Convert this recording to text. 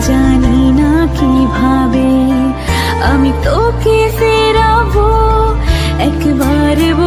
জানি না কীভাবে। আমি তোকে ফেরাবো একবার বলি